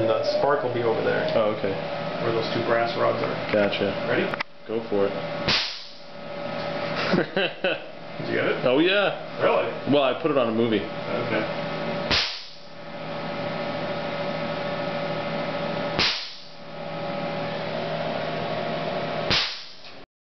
and the spark will be over there, Oh, okay. where those two brass rods are. Gotcha. Ready? Go for it. Did you get it? oh, yeah. Really? Well, I put it on a movie. Okay.